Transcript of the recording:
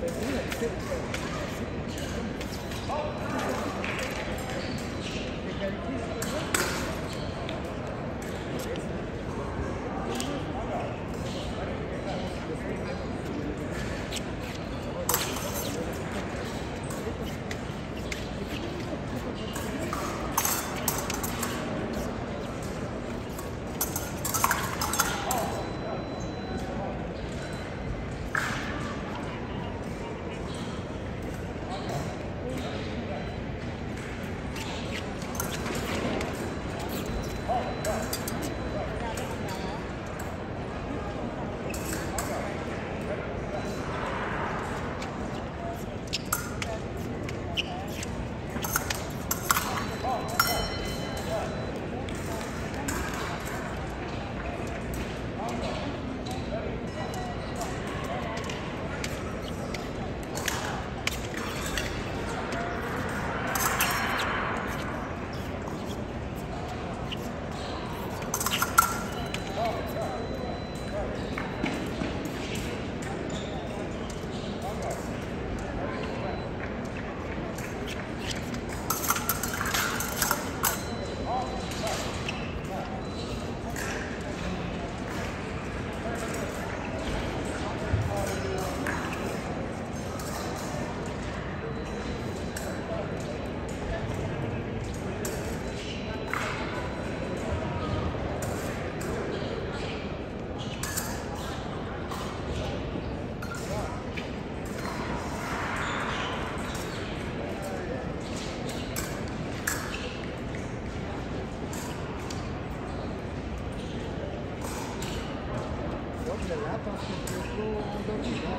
Thank you. celle-là parce que c'est trop dominant.